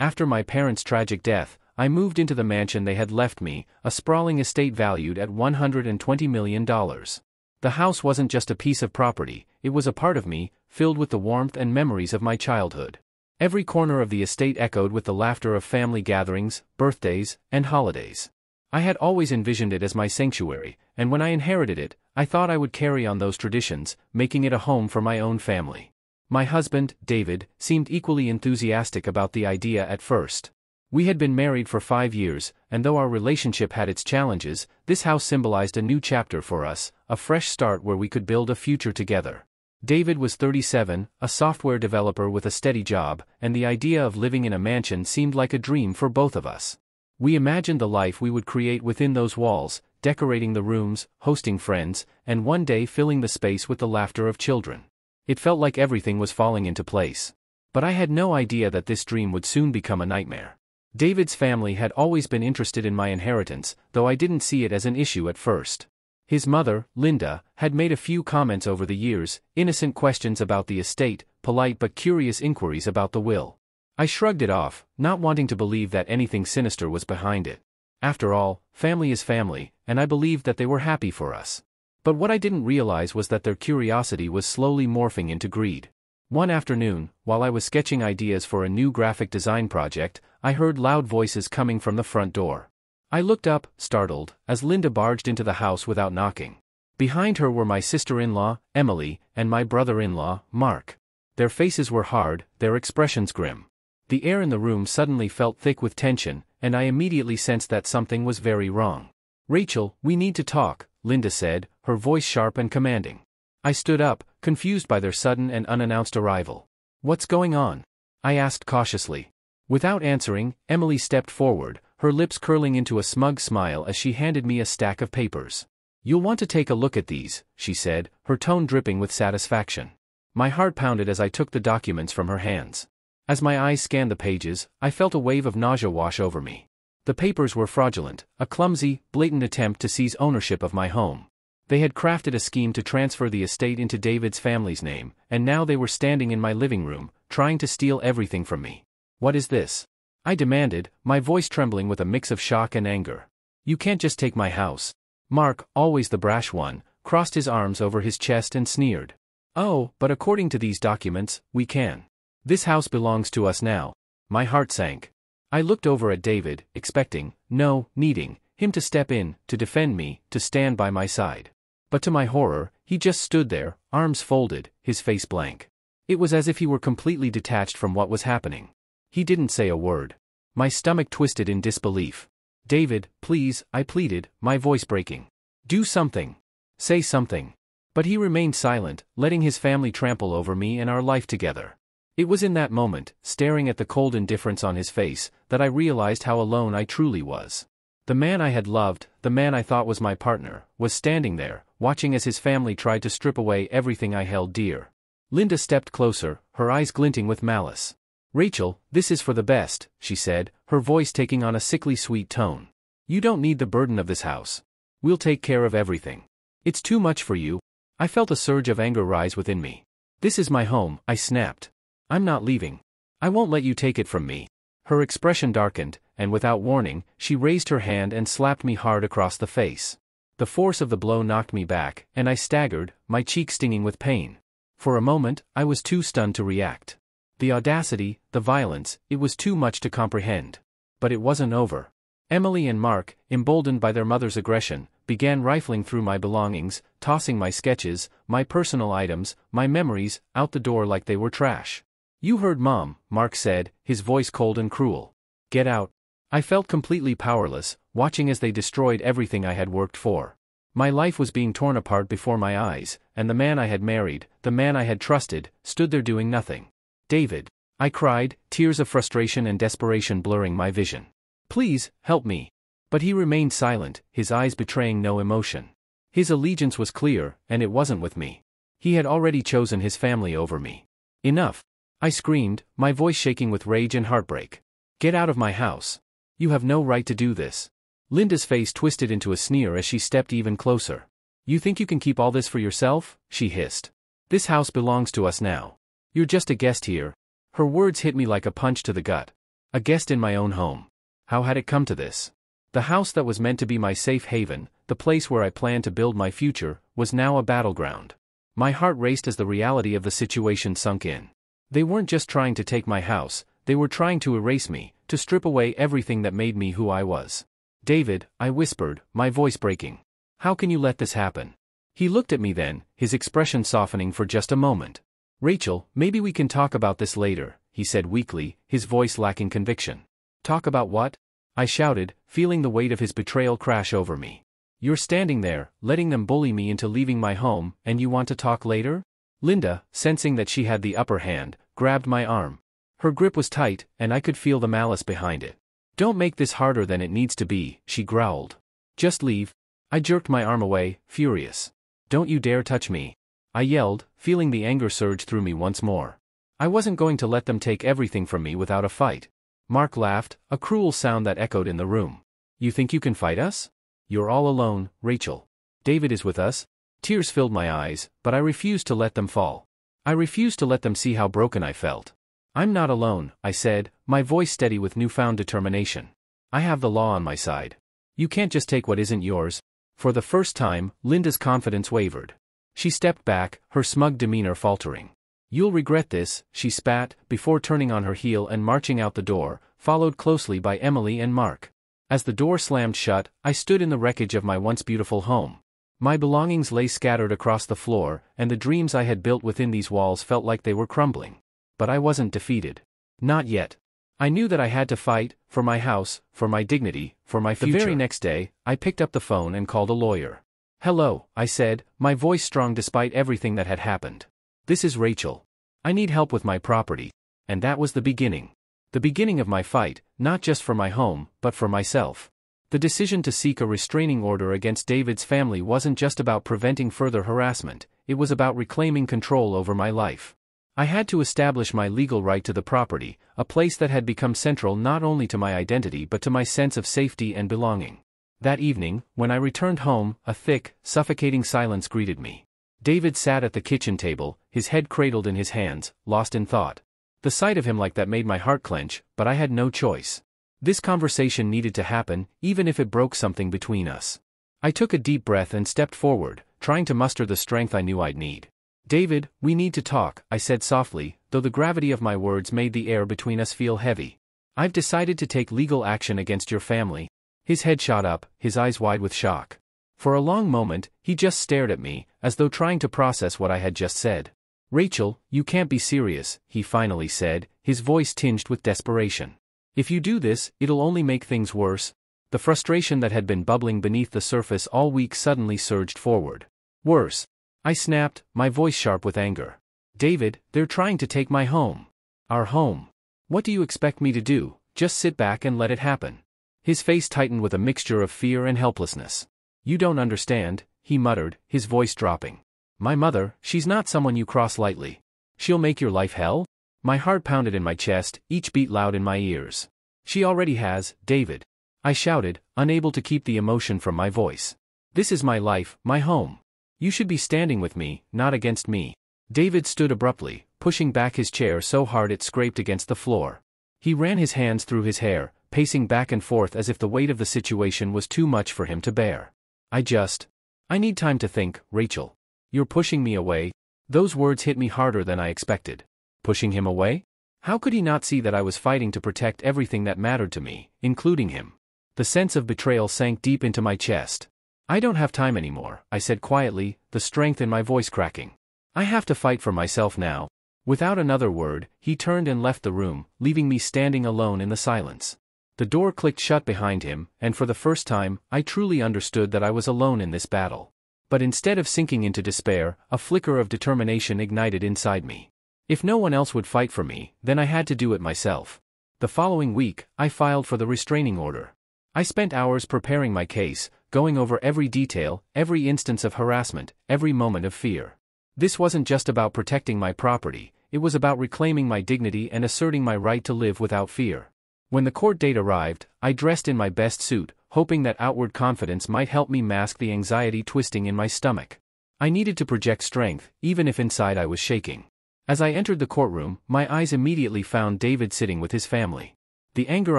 After my parents' tragic death, I moved into the mansion they had left me, a sprawling estate valued at $120 million. The house wasn't just a piece of property, it was a part of me, filled with the warmth and memories of my childhood. Every corner of the estate echoed with the laughter of family gatherings, birthdays, and holidays. I had always envisioned it as my sanctuary, and when I inherited it, I thought I would carry on those traditions, making it a home for my own family. My husband, David, seemed equally enthusiastic about the idea at first. We had been married for five years, and though our relationship had its challenges, this house symbolized a new chapter for us, a fresh start where we could build a future together. David was 37, a software developer with a steady job, and the idea of living in a mansion seemed like a dream for both of us. We imagined the life we would create within those walls, decorating the rooms, hosting friends, and one day filling the space with the laughter of children. It felt like everything was falling into place. But I had no idea that this dream would soon become a nightmare. David's family had always been interested in my inheritance, though I didn't see it as an issue at first. His mother, Linda, had made a few comments over the years, innocent questions about the estate, polite but curious inquiries about the will. I shrugged it off, not wanting to believe that anything sinister was behind it. After all, family is family, and I believed that they were happy for us. But what I didn't realize was that their curiosity was slowly morphing into greed. One afternoon, while I was sketching ideas for a new graphic design project, I heard loud voices coming from the front door. I looked up, startled, as Linda barged into the house without knocking. Behind her were my sister-in-law, Emily, and my brother-in-law, Mark. Their faces were hard, their expressions grim. The air in the room suddenly felt thick with tension, and I immediately sensed that something was very wrong. Rachel, we need to talk, Linda said, her voice sharp and commanding. I stood up, confused by their sudden and unannounced arrival. What's going on? I asked cautiously. Without answering, Emily stepped forward, her lips curling into a smug smile as she handed me a stack of papers. You'll want to take a look at these, she said, her tone dripping with satisfaction. My heart pounded as I took the documents from her hands. As my eyes scanned the pages, I felt a wave of nausea wash over me. The papers were fraudulent, a clumsy, blatant attempt to seize ownership of my home. They had crafted a scheme to transfer the estate into David's family's name, and now they were standing in my living room, trying to steal everything from me. What is this? I demanded, my voice trembling with a mix of shock and anger. You can't just take my house. Mark, always the brash one, crossed his arms over his chest and sneered. Oh, but according to these documents, we can. This house belongs to us now. My heart sank. I looked over at David, expecting, no, needing, him to step in, to defend me, to stand by my side. But to my horror, he just stood there, arms folded, his face blank. It was as if he were completely detached from what was happening. He didn't say a word. My stomach twisted in disbelief. David, please, I pleaded, my voice breaking. Do something. Say something. But he remained silent, letting his family trample over me and our life together. It was in that moment, staring at the cold indifference on his face, that I realized how alone I truly was. The man I had loved, the man I thought was my partner, was standing there, watching as his family tried to strip away everything I held dear. Linda stepped closer, her eyes glinting with malice. Rachel, this is for the best, she said, her voice taking on a sickly sweet tone. You don't need the burden of this house. We'll take care of everything. It's too much for you. I felt a surge of anger rise within me. This is my home, I snapped. I'm not leaving. I won't let you take it from me. Her expression darkened, and without warning, she raised her hand and slapped me hard across the face. The force of the blow knocked me back, and I staggered, my cheek stinging with pain. For a moment, I was too stunned to react. The audacity, the violence, it was too much to comprehend. But it wasn't over. Emily and Mark, emboldened by their mother's aggression, began rifling through my belongings, tossing my sketches, my personal items, my memories, out the door like they were trash. You heard Mom, Mark said, his voice cold and cruel. Get out. I felt completely powerless, watching as they destroyed everything I had worked for. My life was being torn apart before my eyes, and the man I had married, the man I had trusted, stood there doing nothing. David. I cried, tears of frustration and desperation blurring my vision. Please, help me. But he remained silent, his eyes betraying no emotion. His allegiance was clear, and it wasn't with me. He had already chosen his family over me. Enough. I screamed, my voice shaking with rage and heartbreak. Get out of my house. You have no right to do this. Linda's face twisted into a sneer as she stepped even closer. You think you can keep all this for yourself? she hissed. This house belongs to us now. You're just a guest here. Her words hit me like a punch to the gut. A guest in my own home. How had it come to this? The house that was meant to be my safe haven, the place where I planned to build my future, was now a battleground. My heart raced as the reality of the situation sunk in. They weren't just trying to take my house, they were trying to erase me, to strip away everything that made me who I was. David, I whispered, my voice breaking. How can you let this happen? He looked at me then, his expression softening for just a moment. Rachel, maybe we can talk about this later, he said weakly, his voice lacking conviction. Talk about what? I shouted, feeling the weight of his betrayal crash over me. You're standing there, letting them bully me into leaving my home, and you want to talk later? Linda, sensing that she had the upper hand, grabbed my arm. Her grip was tight, and I could feel the malice behind it. Don't make this harder than it needs to be, she growled. Just leave. I jerked my arm away, furious. Don't you dare touch me. I yelled, feeling the anger surge through me once more. I wasn't going to let them take everything from me without a fight. Mark laughed, a cruel sound that echoed in the room. You think you can fight us? You're all alone, Rachel. David is with us. Tears filled my eyes, but I refused to let them fall. I refused to let them see how broken I felt. I'm not alone, I said, my voice steady with newfound determination. I have the law on my side. You can't just take what isn't yours. For the first time, Linda's confidence wavered. She stepped back, her smug demeanor faltering. You'll regret this, she spat, before turning on her heel and marching out the door, followed closely by Emily and Mark. As the door slammed shut, I stood in the wreckage of my once beautiful home. My belongings lay scattered across the floor, and the dreams I had built within these walls felt like they were crumbling. But I wasn't defeated. Not yet. I knew that I had to fight, for my house, for my dignity, for my future. The very next day, I picked up the phone and called a lawyer. Hello, I said, my voice strong despite everything that had happened. This is Rachel. I need help with my property. And that was the beginning. The beginning of my fight, not just for my home, but for myself. The decision to seek a restraining order against David's family wasn't just about preventing further harassment, it was about reclaiming control over my life. I had to establish my legal right to the property, a place that had become central not only to my identity but to my sense of safety and belonging. That evening, when I returned home, a thick, suffocating silence greeted me. David sat at the kitchen table, his head cradled in his hands, lost in thought. The sight of him like that made my heart clench, but I had no choice. This conversation needed to happen, even if it broke something between us. I took a deep breath and stepped forward, trying to muster the strength I knew I'd need. David, we need to talk, I said softly, though the gravity of my words made the air between us feel heavy. I've decided to take legal action against your family. His head shot up, his eyes wide with shock. For a long moment, he just stared at me, as though trying to process what I had just said. Rachel, you can't be serious, he finally said, his voice tinged with desperation. If you do this, it'll only make things worse. The frustration that had been bubbling beneath the surface all week suddenly surged forward. Worse. I snapped, my voice sharp with anger. David, they're trying to take my home. Our home. What do you expect me to do? Just sit back and let it happen. His face tightened with a mixture of fear and helplessness. You don't understand, he muttered, his voice dropping. My mother, she's not someone you cross lightly. She'll make your life hell? My heart pounded in my chest, each beat loud in my ears. She already has, David. I shouted, unable to keep the emotion from my voice. This is my life, my home. You should be standing with me, not against me. David stood abruptly, pushing back his chair so hard it scraped against the floor. He ran his hands through his hair, pacing back and forth as if the weight of the situation was too much for him to bear. I just. I need time to think, Rachel. You're pushing me away. Those words hit me harder than I expected. Pushing him away? How could he not see that I was fighting to protect everything that mattered to me, including him? The sense of betrayal sank deep into my chest. I don't have time anymore, I said quietly, the strength in my voice cracking. I have to fight for myself now. Without another word, he turned and left the room, leaving me standing alone in the silence. The door clicked shut behind him, and for the first time, I truly understood that I was alone in this battle. But instead of sinking into despair, a flicker of determination ignited inside me. If no one else would fight for me, then I had to do it myself. The following week, I filed for the restraining order. I spent hours preparing my case, going over every detail, every instance of harassment, every moment of fear. This wasn't just about protecting my property, it was about reclaiming my dignity and asserting my right to live without fear. When the court date arrived, I dressed in my best suit, hoping that outward confidence might help me mask the anxiety twisting in my stomach. I needed to project strength, even if inside I was shaking. As I entered the courtroom, my eyes immediately found David sitting with his family. The anger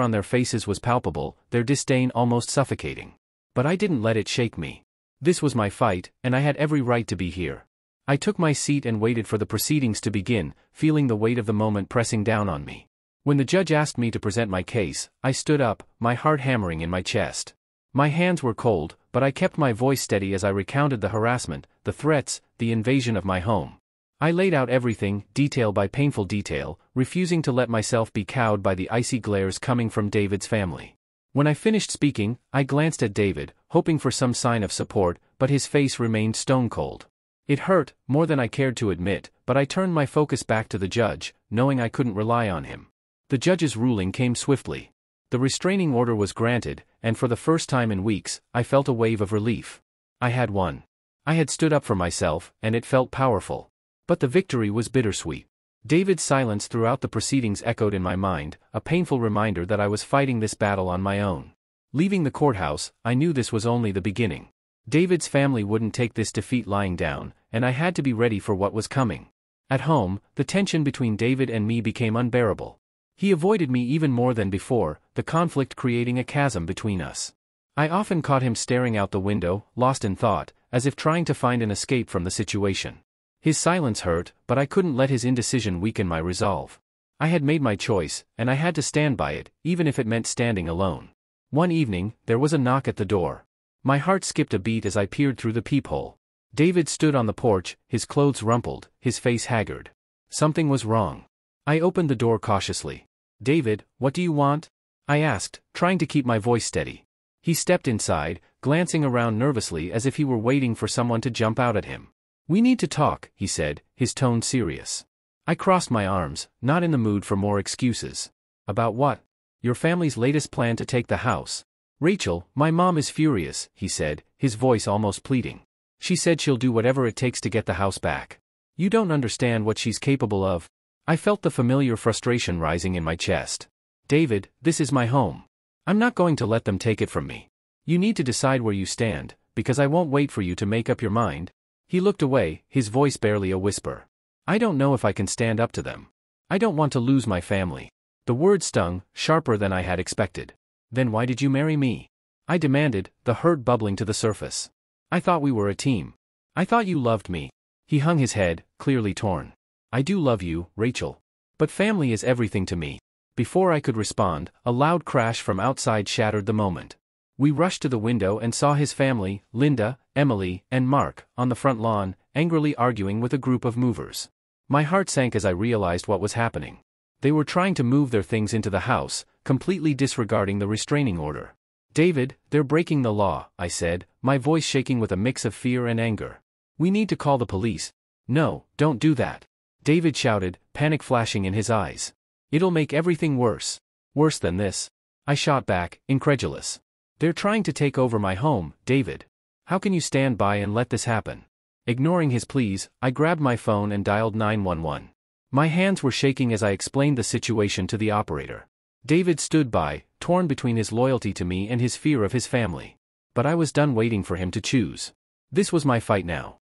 on their faces was palpable, their disdain almost suffocating. But I didn't let it shake me. This was my fight, and I had every right to be here. I took my seat and waited for the proceedings to begin, feeling the weight of the moment pressing down on me. When the judge asked me to present my case, I stood up, my heart hammering in my chest. My hands were cold, but I kept my voice steady as I recounted the harassment, the threats, the invasion of my home. I laid out everything, detail by painful detail, refusing to let myself be cowed by the icy glares coming from David's family. When I finished speaking, I glanced at David, hoping for some sign of support, but his face remained stone cold. It hurt, more than I cared to admit, but I turned my focus back to the judge, knowing I couldn't rely on him. The judge's ruling came swiftly. The restraining order was granted, and for the first time in weeks, I felt a wave of relief. I had won. I had stood up for myself, and it felt powerful. But the victory was bittersweet. David's silence throughout the proceedings echoed in my mind, a painful reminder that I was fighting this battle on my own. Leaving the courthouse, I knew this was only the beginning. David's family wouldn't take this defeat lying down, and I had to be ready for what was coming. At home, the tension between David and me became unbearable. He avoided me even more than before, the conflict creating a chasm between us. I often caught him staring out the window, lost in thought, as if trying to find an escape from the situation. His silence hurt, but I couldn't let his indecision weaken my resolve. I had made my choice, and I had to stand by it, even if it meant standing alone. One evening, there was a knock at the door. My heart skipped a beat as I peered through the peephole. David stood on the porch, his clothes rumpled, his face haggard. Something was wrong. I opened the door cautiously. David, what do you want? I asked, trying to keep my voice steady. He stepped inside, glancing around nervously as if he were waiting for someone to jump out at him. We need to talk, he said, his tone serious. I crossed my arms, not in the mood for more excuses. About what? Your family's latest plan to take the house. Rachel, my mom is furious, he said, his voice almost pleading. She said she'll do whatever it takes to get the house back. You don't understand what she's capable of, I felt the familiar frustration rising in my chest. David, this is my home. I'm not going to let them take it from me. You need to decide where you stand, because I won't wait for you to make up your mind. He looked away, his voice barely a whisper. I don't know if I can stand up to them. I don't want to lose my family. The word stung, sharper than I had expected. Then why did you marry me? I demanded, the hurt bubbling to the surface. I thought we were a team. I thought you loved me. He hung his head, clearly torn. I do love you, Rachel. But family is everything to me. Before I could respond, a loud crash from outside shattered the moment. We rushed to the window and saw his family, Linda, Emily, and Mark, on the front lawn, angrily arguing with a group of movers. My heart sank as I realized what was happening. They were trying to move their things into the house, completely disregarding the restraining order. David, they're breaking the law, I said, my voice shaking with a mix of fear and anger. We need to call the police. No, don't do that. David shouted, panic flashing in his eyes. It'll make everything worse. Worse than this. I shot back, incredulous. They're trying to take over my home, David. How can you stand by and let this happen? Ignoring his pleas, I grabbed my phone and dialed 911. My hands were shaking as I explained the situation to the operator. David stood by, torn between his loyalty to me and his fear of his family. But I was done waiting for him to choose. This was my fight now.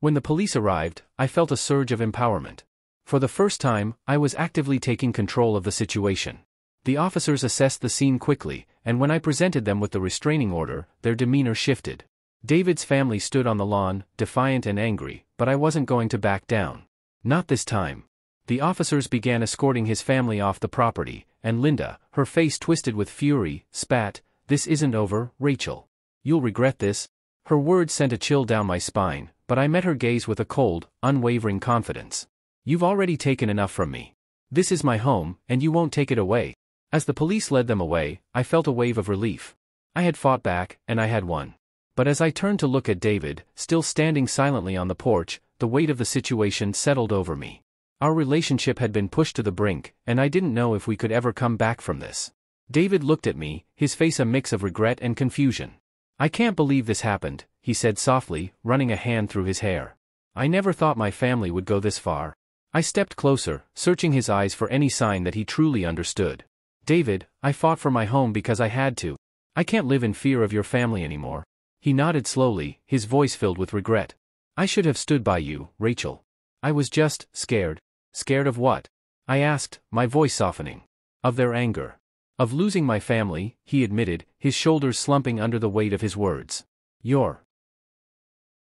When the police arrived, I felt a surge of empowerment. For the first time, I was actively taking control of the situation. The officers assessed the scene quickly, and when I presented them with the restraining order, their demeanor shifted. David's family stood on the lawn, defiant and angry, but I wasn't going to back down. Not this time. The officers began escorting his family off the property, and Linda, her face twisted with fury, spat, This isn't over, Rachel. You'll regret this. Her words sent a chill down my spine, but I met her gaze with a cold, unwavering confidence. You've already taken enough from me. This is my home, and you won't take it away. As the police led them away, I felt a wave of relief. I had fought back, and I had won. But as I turned to look at David, still standing silently on the porch, the weight of the situation settled over me. Our relationship had been pushed to the brink, and I didn't know if we could ever come back from this. David looked at me, his face a mix of regret and confusion. I can't believe this happened, he said softly, running a hand through his hair. I never thought my family would go this far. I stepped closer, searching his eyes for any sign that he truly understood. David, I fought for my home because I had to. I can't live in fear of your family anymore. He nodded slowly, his voice filled with regret. I should have stood by you, Rachel. I was just scared. Scared of what? I asked, my voice softening. Of their anger. Of losing my family, he admitted, his shoulders slumping under the weight of his words. You're